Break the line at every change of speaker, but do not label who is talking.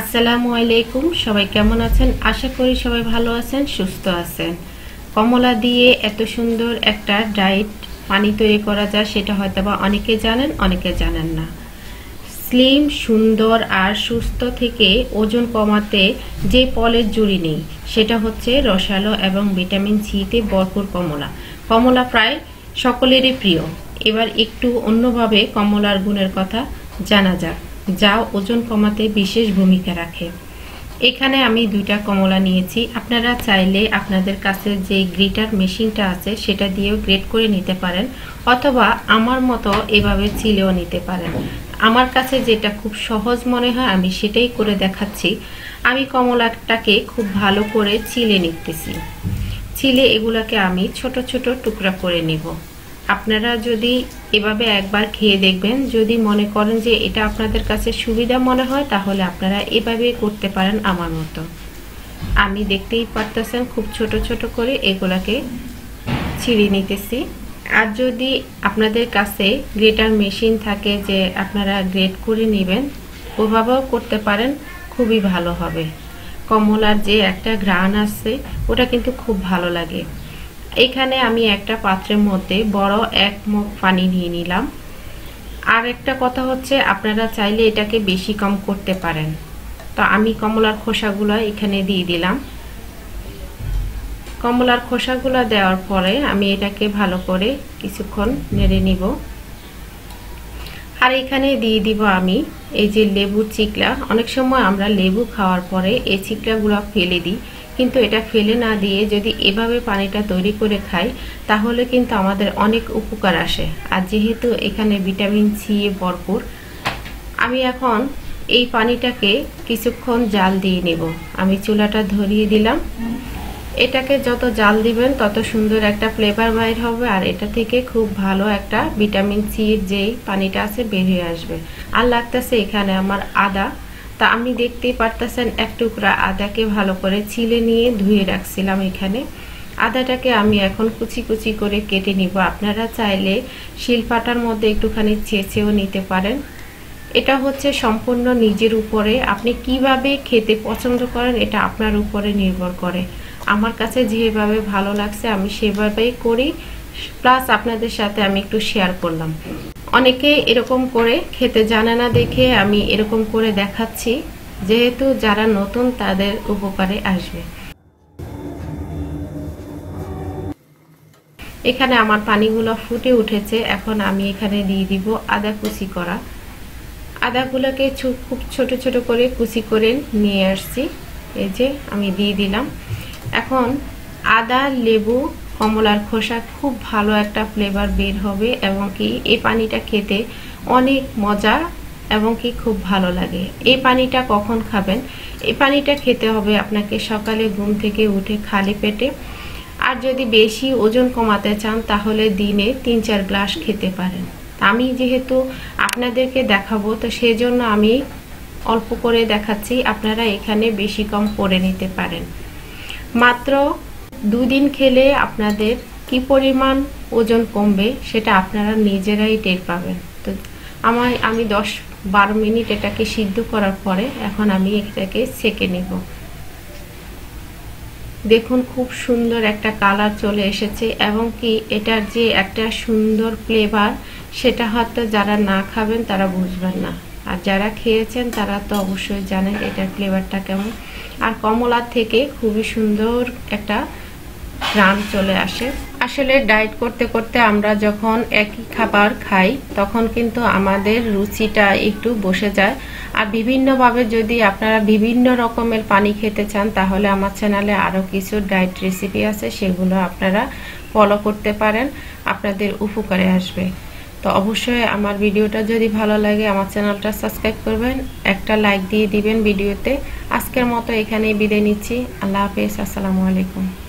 আসসালামু আলাইকুম, সবাই কেমন আছেন? আশা করি সবাই ভালো আছেন, সুস্থ আছেন। কমলা দিয়ে এত সুন্দর একটা ডায়েট পানি তৈরি করা যায়, সেটা হয়তো বা অনেকে জানেন অনেকে জানেন না। স্লিম, সুন্দর আর সুস্থ থেকে ওজন কমাতে যে পলের জুড়ি নেই, সেটা হচ্ছে রসালো এবং ভিটামিন সিতে ভরপুর কমলা। কমলা প্রায় সকলেরই প্রিয়। এবার একটু অন্যভাবে কমলার গুণের কথা জানা যাক। যা ওজন কমাতে বিশেষ ভূমিকা রাখে। এখানে আমি দুইটা কমলা নিয়েছি। আপনারা চাইলে আপনাদের কাছে যে গ্রেটার মেশিনটা আছে, সেটা দিয়েও গ্রেট করে নিতে পারেন, অথবা আমার মতো এভাবে চিলেও নিতে পারেন। আমার কাছে যেটা খুব সহজ মনে হয়, আমি সেটাই করে দেখাচ্ছি। আমি কমলাটাকে খুব ভালো করে চিলে নিতেছি। ছিলে এগুলাকে আমি ছোট ছোট টুকরা করে নিব। আপনারা যদি এভাবে একবার খেয়ে দেখবেন, যদি মনে করেন যে এটা আপনাদের কাছে সুবিধা মনে হয়, তাহলে আপনারা এভাবে করতে পারেন আমার মতো। আমি দেখতেই পারতেছেন খুব ছোট ছোট করে এগুলাকে ছিঁড়ে নিতেছি। আর যদি আপনাদের কাছে গ্রেটার মেশিন থাকে যে আপনারা গ্রেট করে নেবেন, ওভাবেও করতে পারেন, খুবই ভালো হবে। কমলার যে একটা ঘ্রাণ আছে, ওটা কিন্তু খুব ভালো লাগে। এখানে আমি একটা পাত্রের মধ্যে বড় এক মুখ পানি নিয়ে নিলাম। আর একটা কথা হচ্ছে, আপনারা চাইলে এটাকে বেশি কম করতে পারেন। তো আমি কমলার খোসাগুলো এখানে দিয়ে দিলাম। কমলার খোসাগুলো দেওয়ার পরে আমি এটাকে ভালো করে কিছুক্ষণ নেড়ে নিব। আর এখানে দিয়ে দিব আমি এই যে লেবুর চিকলা। অনেক সময় আমরা লেবু খাওয়ার পরে এই চিকলাগুলো ফেলে দিই। কিন্তু এটা ফেলে না দিয়ে যদি এভাবে পানিটা তৈরি করে খাই, তাহলে কিন্তু আমাদের অনেক উপকার আসে। আর যেহেতু এখানে ভিটামিন সি ভরপুর, আমি এখন এই পানিটাকে কিছুক্ষণ জাল দিয়ে নেব। আমি চুলাটা ধরিয়ে দিলাম। এটাকে যত জাল দিবেন, তত সুন্দর একটা ফ্লেভার বাইর হবে, আর এটা থেকে খুব ভালো একটা ভিটামিন সির যেই পানিটা আছে বের হয়ে আসবে। আর লাগতেছে এখানে আমার আদা। তা আমি দেখতেই পারতেছেন, এক টুকরা আদাকে ভালো করে ছিলে নিয়ে ধুয়ে রাখছিলাম এখানে। আদাটাকে আমি এখন কুচি কুচি করে কেটে নিব। আপনারা চাইলে শিলপাটার মধ্যে একটুখানি চেঁচেও নিতে পারেন। এটা হচ্ছে সম্পূর্ণ নিজের উপরে। আপনি কীভাবে খেতে পছন্দ করেন, এটা আপনার উপরে নির্ভর করে। আমার কাছে যেভাবে ভালো লাগছে, আমি সেভাবেই করি। প্লাস আপনাদের সাথে আমি একটু শেয়ার করলাম। অনেকে এরকম করে খেতে জানে না দেখে আমি এরকম করে দেখাচ্ছি, যেহেতু যারা নতুন তাদের উপকারে আসবে। এখানে আমার পানিগুলো ফুটে উঠেছে, এখন আমি এখানে দিয়ে দিব আদা কুচি করা। আদাগুলোকে খুব ছোট ছোট করে কুচি করে নিয়ে আসছি। এই যে আমি দিয়ে দিলাম। এখন আদা, লেবু কমলার খোসা খুব ভালো একটা ফ্লেভার বের হবে এবং কি এই পানিটা খেতে অনেক মজা এবং কি খুব ভালো লাগে। এই পানিটা কখন খাবেন? এই পানিটা খেতে হবে আপনাকে সকালে ঘুম থেকে উঠে খালি পেটে। আর যদি বেশি ওজন কমাতে চান তাহলে দিনে তিন চার গ্লাস খেতে পারেন। আমি যেহেতু আপনাদেরকে দেখাবো, তো সেজন্য আমি অল্প করে দেখাচ্ছি। আপনারা এখানে বেশি কম করে নিতে পারেন। মাত্র দুদিন খেলে আপনাদের কি পরিমাণ ওজন কমবে সেটা আপনারা নিজেরাই টের পাবেন। তো আমার, আমি দশ বারো মিনিট এটাকে সিদ্ধ করার পরে এখন আমি এটাকে সেকে নেব। দেখুন খুব সুন্দর একটা কালার চলে এসেছে এবং কি এটার যে একটা সুন্দর ফ্লেভার সেটা হয়তো যারা না খাবেন তারা বুঝবেন না। আর যারা খেয়েছেন তারা তো অবশ্যই জানেন এটার ফ্লেভারটা কেমন। আর কমলার থেকে খুবই সুন্দর একটা ঘ্রাণ চলে আসে। আসলে ডায়েট করতে করতে আমরা যখন একই খাবার খাই, তখন কিন্তু আমাদের রুচিটা একটু বসে যায়। আর বিভিন্নভাবে যদি আপনারা বিভিন্ন রকমের পানি খেতে চান, তাহলে আমার চ্যানেলে আরও কিছু ডায়েট রেসিপি আছে, সেগুলো আপনারা ফলো করতে পারেন। আপনাদের উপকারে আসবে। তো অবশ্যই আমার ভিডিওটা যদি ভালো লাগে, আমার চ্যানেলটা সাবস্ক্রাইব করবেন, একটা লাইক দিয়ে দিবেন ভিডিওতে। আজকের মতো এখানেই বিদায় নিচ্ছি। আল্লাহ হাফেজ, আসসালামু আলাইকুম।